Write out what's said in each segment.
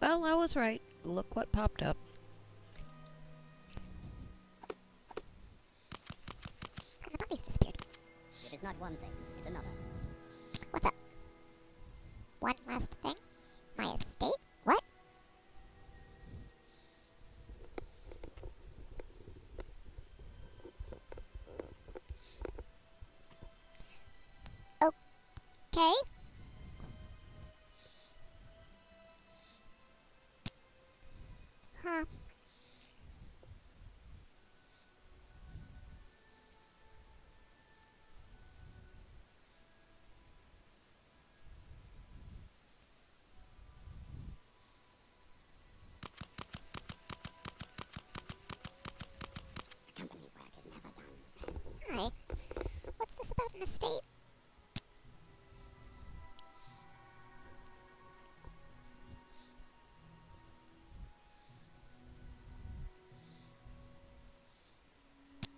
Well, I was right. Look what popped up. The puppies disappeared. It is not one thing, it's another. What's up? One last thing? About an estate?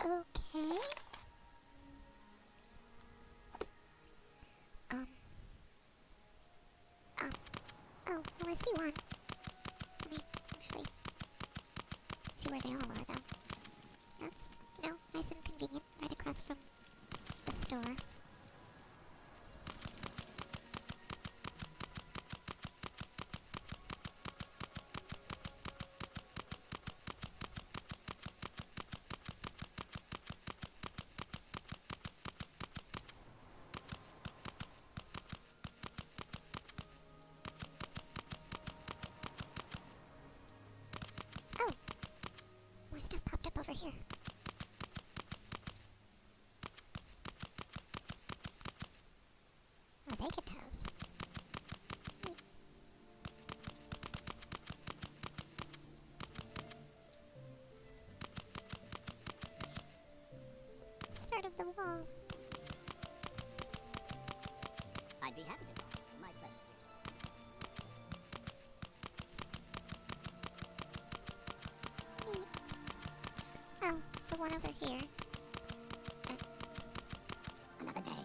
Okay. Um. Um. Oh, well, I see one. Let me actually see where they all are, though. That's, you know, nice and convenient, right across from the store. One over here. Another day,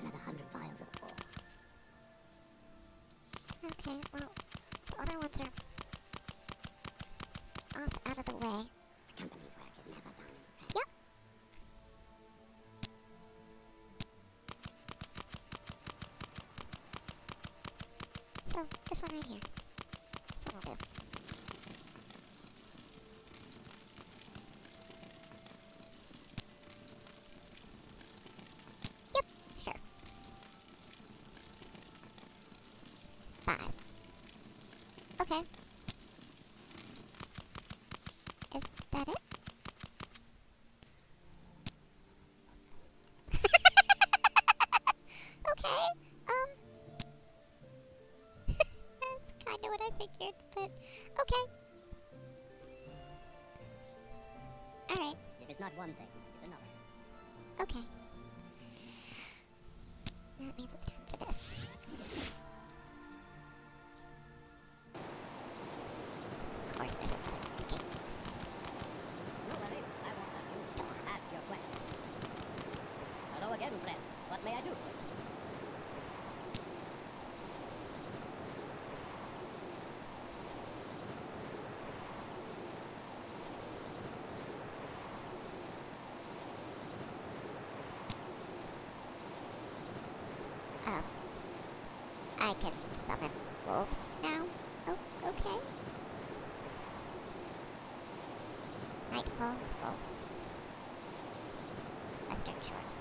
another hundred vials of ore. Okay, well, the other ones are off out of the way. The company's work is never done. Yep. So, this one right here. This one will do. Yep, sure. Five. Okay. Is that it? okay. Um. that's kind of what I figured, but okay. Alright, If it's not one thing, it's another. okay. That means it's time for this. Course, there's. Ask your question. Hello again, friend. What may I do for. I can summon wolves now? Oh, okay. With Rolf. Western Shores.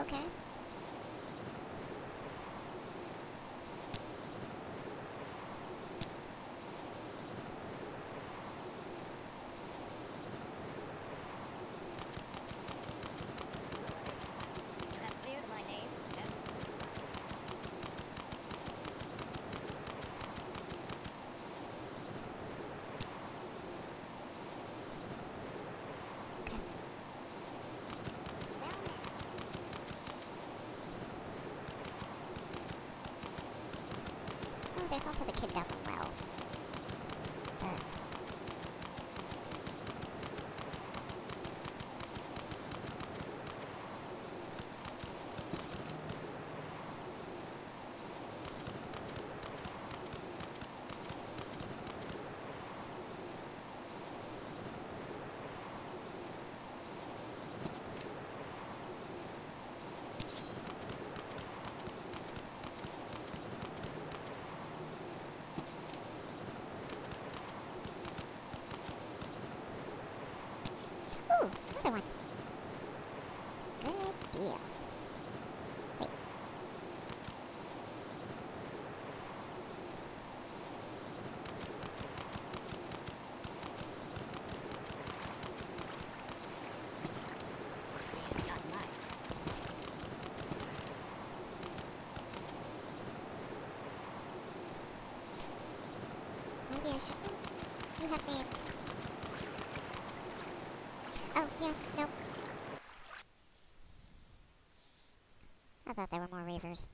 Okay. There's also the kid Leadership. You have names. Oh, yeah, nope. I thought there were more reavers.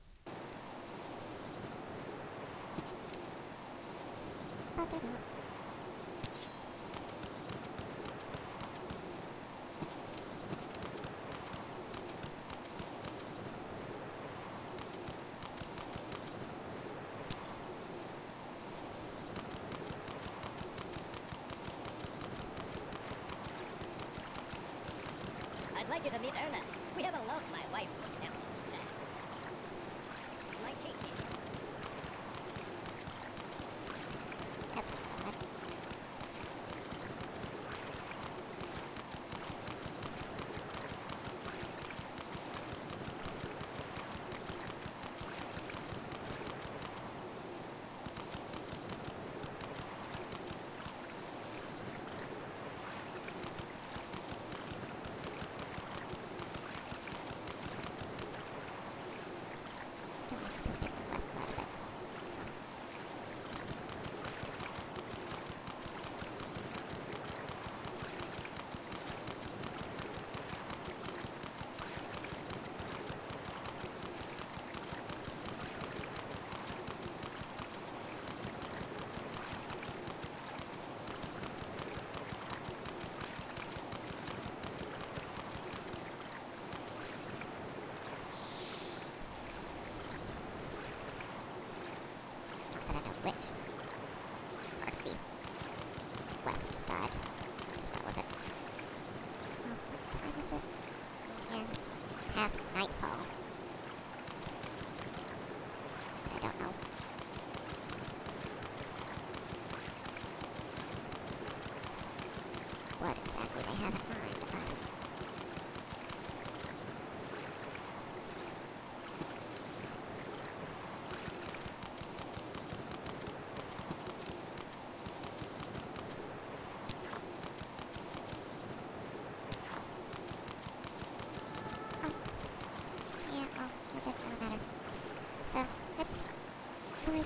But they're not. you. We have a lot, my wife would never understand.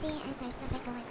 see, and there's nothing going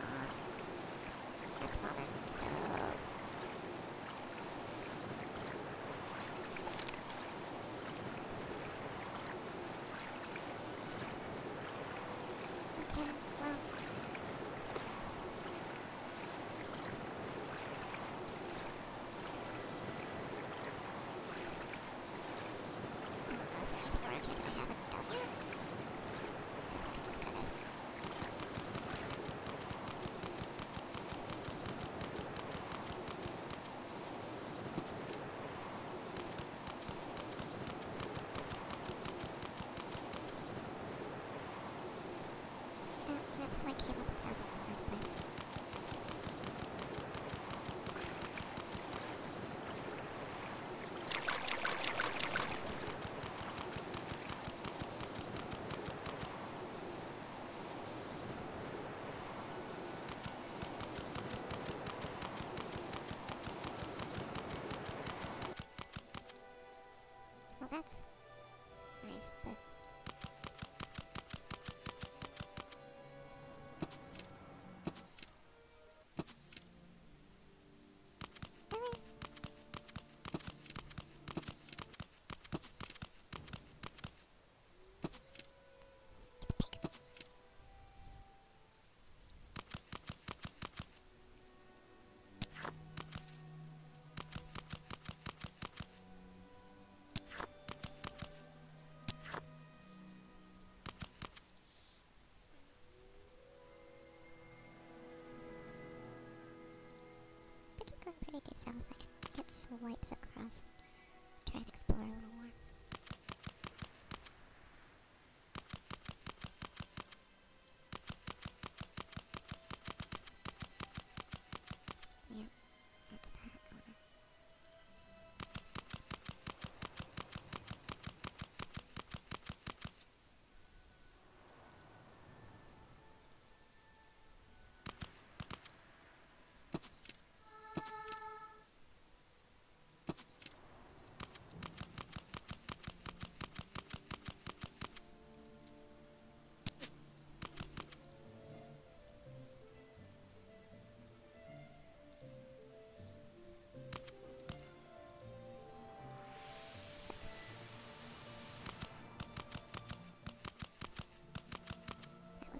I'm pretty good south. I can get swipes across and try and explore a little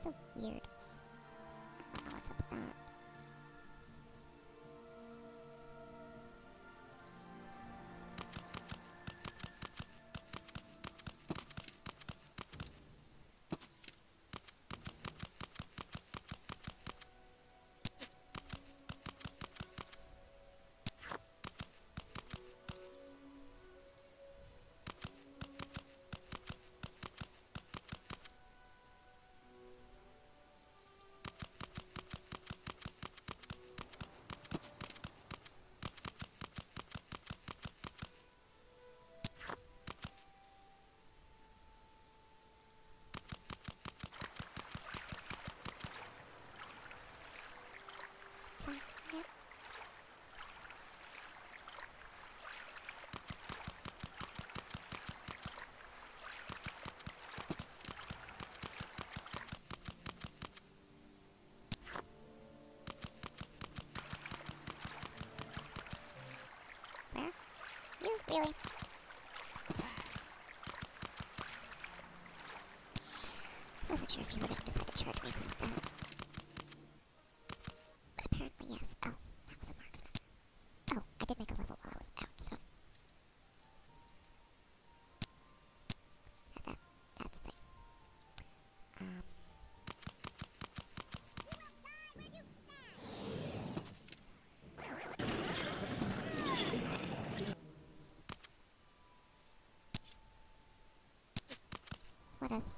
so weird. I don't know what's up with that. Really? Wasn't sure if you were going to decide to charge me for that. But apparently, yes. Oh, Alright,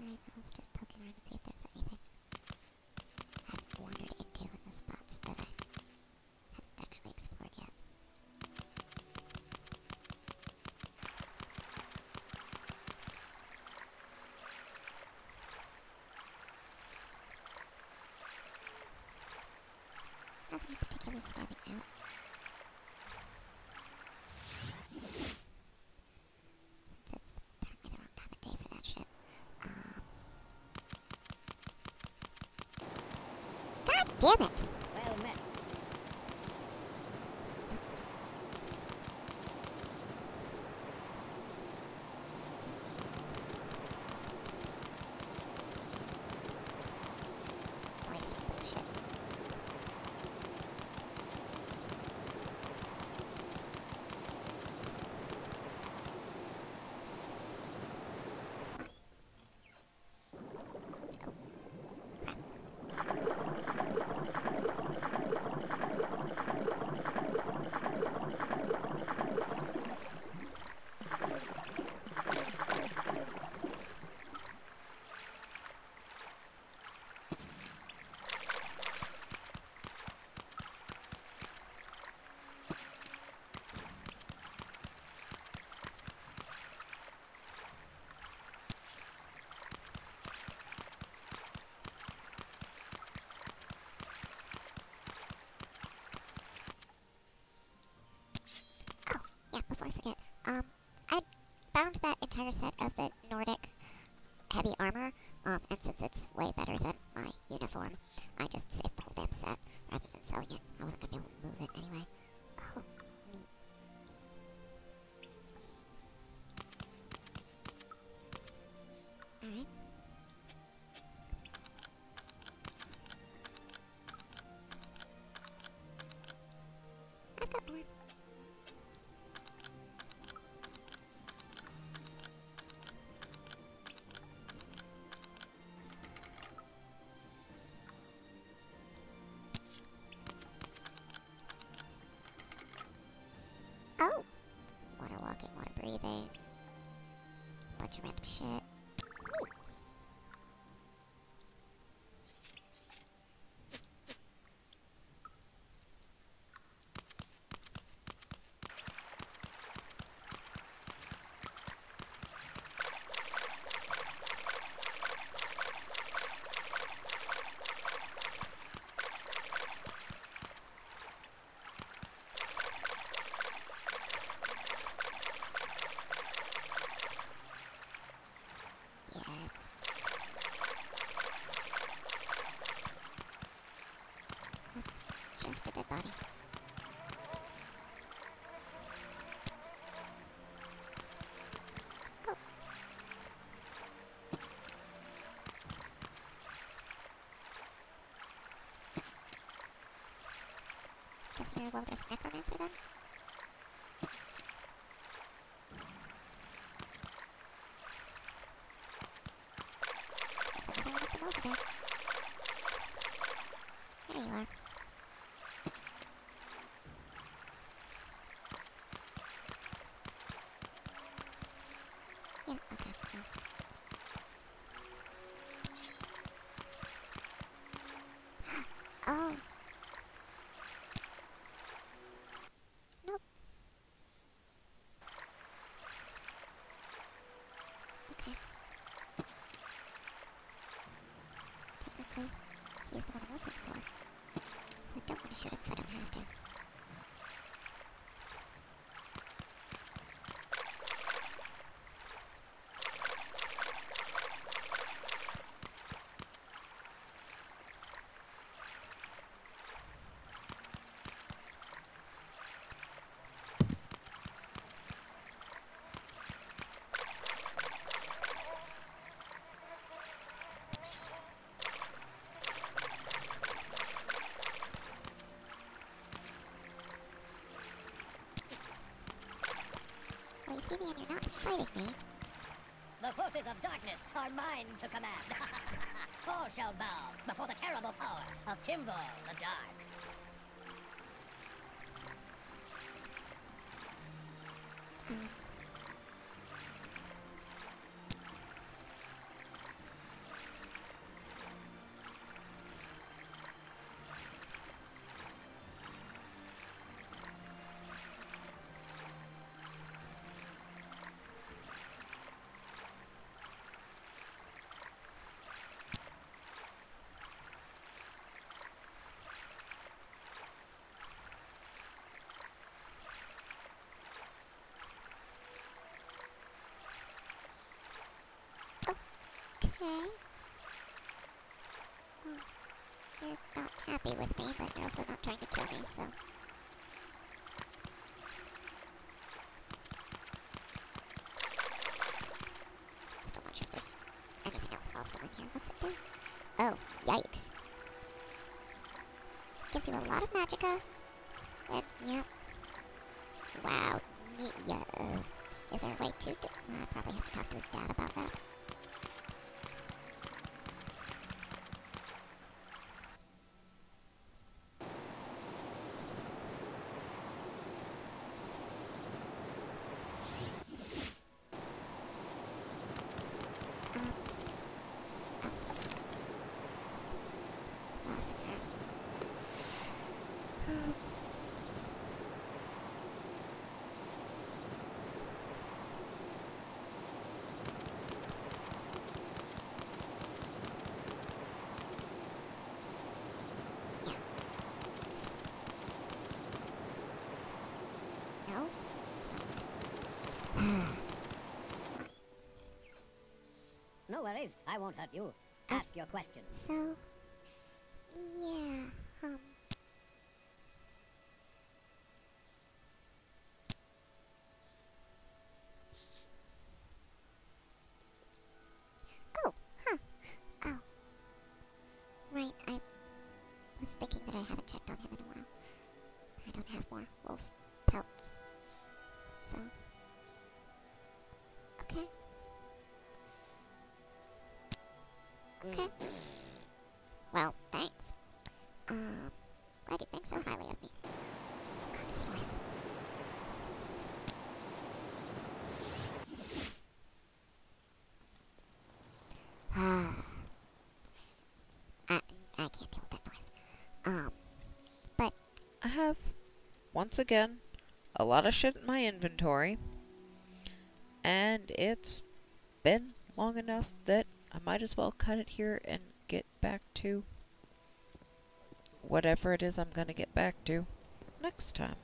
I was just poking around to see if there's anything I've wandered into in the spots that I haven't actually explored yet. Nothing in particular standing out. Since it's apparently the wrong time of day for that shit. Um, God damn it! Well met. Noisy bullshit. Oh, yeah, before I forget, um, I found that entire set of the Nordic heavy armor, um, and since it's way better than my uniform, I just saved the whole damn set rather than selling it. I wasn't gonna be able to move it anyway. There a Wilderness Necromancer then? There's another one of them over there. There you are. Yeah, okay. cool. Oh. Nope. Okay. He's the one I'm looking for. So I don't want to shoot him if I don't have to. Well, you see me and you're not fighting me. The forces of darkness are mine to command. All shall bow before the terrible power of Tymvaul the Dark. Okay. Well, you're not happy with me, but you're also not trying to kill me, so. Still not sure if there's anything else hostile in here. What's it do? Oh, yikes. Gives you a lot of magicka. And, yep. Wow. Ye- Yeah, uh, is there a way to do I probably have to talk to his dad about that. Um, oh. Lost her. Um, yeah. No? So. No worries, I won't hurt you. Ask your question. So, yeah, um. Okay. Well, thanks. Um, glad you think so highly of me. God, this noise. I, I can't deal with that noise. Um, but, I have, once again, a lot of shit in my inventory. And it's been long enough that might as well cut it here and get back to whatever it is I'm going to get back to next time.